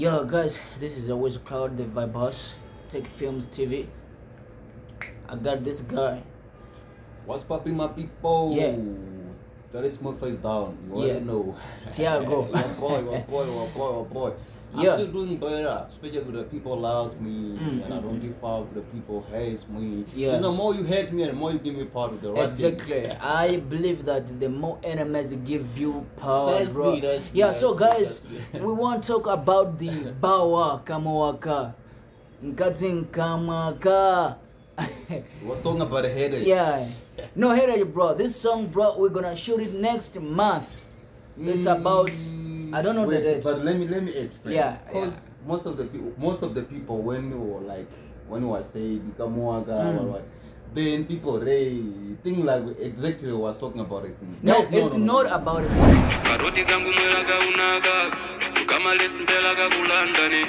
Yo, guys, this is always Cloud the Vibos, Tac Films TV. I got this guy. What's popping, my people? Yeah. That is my face down. You Yeah. already know. Thiago. your boy, your boy, your boy, your boy. I'm still doing better, especially with the people loves me, Mm, and I mm, don't give up. The people hates me. Yeah. So the more you hate me, and the more you give me power to the right thing. Exactly. I believe that the more enemies give you power, That's bro. me, that's yeah. that's So, me, guys, me. we want to talk about the bawa kamawaka, nkati nkamaka. We was talking about the headache. yeah. No heritage, bro. This song, bro, we're gonna shoot it next month. It's about I don't know Wait, the date. but let me let me explain. Yeah, Because yeah. most of the people, most of the people, when we were like, when we were saying Kamuaga, Mm. what, what, then people they think like exactly what I was talking about is No, Guys, it's not about it. karoti kangu mwela kaunaka tukamalesi mpela kakulandani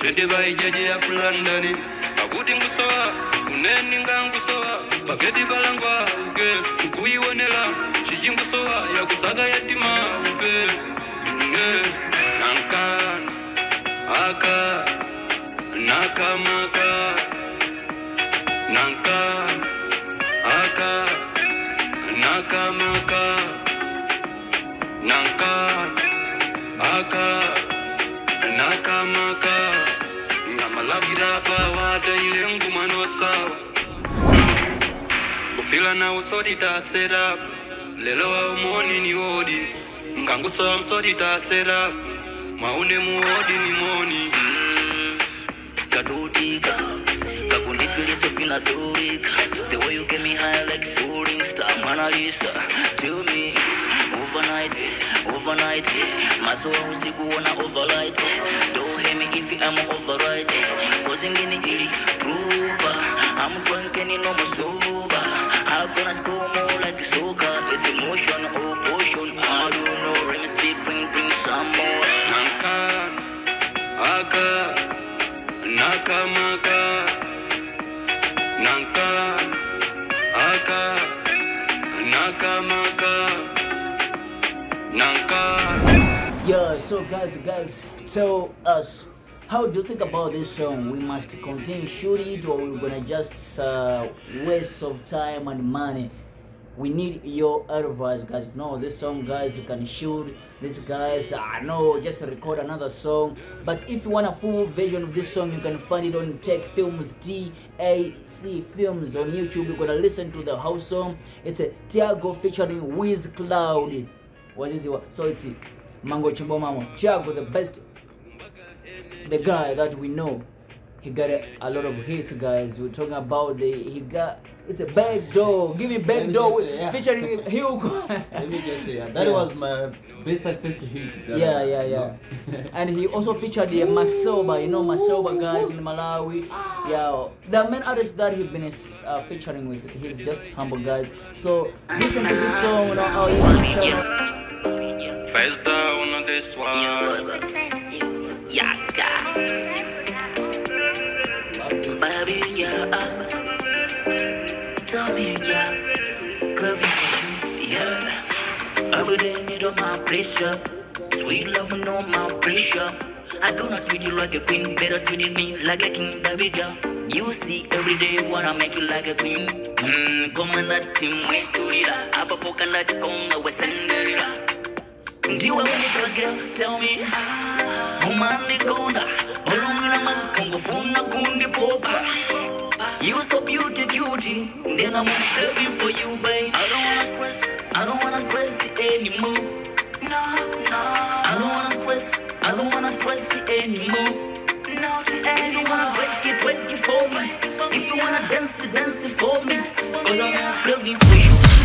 swende vaijaji ya fulandani akuti ngusowa uneni ngangusowa paketi palangwa uke nkuiwonela cici ngusowa yakusaka yatima nankana aka nakamaka nanka aka nakamaka ngamalavira pawata ngumano sawa. Kufila msodi tasera mwaune muwodi ni kakundifilitso vinadoika the way you get me high like falling star Mona Lisa tell me. Overnight overnight masoa usiku wana overlight. Don't hate me if I'm overright cause ngini ili ruba I'm drunken in no more sober. I'm gonna score more like a soccer? It's emotion or oh potion Yeah, so guys, guys, tell us how do you think about this song? We must continue shoot it, or we're gonna just uh, waste of time and money. We need your advice, guys. No, this song, guys, you can shoot. This guys, I know, just record another song. But if you want a full version of this song, you can find it on Tac Films, T A C Films on YouTube. You're gonna listen to the whole song. It's a Thiago featuring Whizz Cloud. It? So it's Mango Chimbomamo. Thiago, the best, the guy that we know. He got a, a lot of hits, guys. We're talking about the he got it's a back door. Give me Let back me door just with, say, yeah. featuring Hugo. Let me just say, yeah, that Yeah. was my best I felt hit. that yeah, yeah, yeah. and he also featured the Masoba, you know Masoba guys in Malawi. Yeah, the main artist that he's been uh, featuring with, he's just humble guys. So listen to this song, you know how you can face down on this one Yeah, yeah. Tell me, yeah. Curvy, yeah. Every day need on my pressure. Sweet love, no my pressure. I gonna treat you like a queen, better treat me like a king, baby girl. You see, every day wanna make you like a queen. Mm, come on, that team, wait to it. Apa poka na di konga, we send it. ndiwe unika girl tell me umandikonda olumina makongofuna kundipopa you so beauty cutie then i'm craving for you babe. I don't wanna stress. I don't wanna stress it anymore. No no i don't wanna stress. I don't wanna stress it anymore. No if you wanna break it break it for me. If you wanna dance it dance it for me. Cause i'm craving for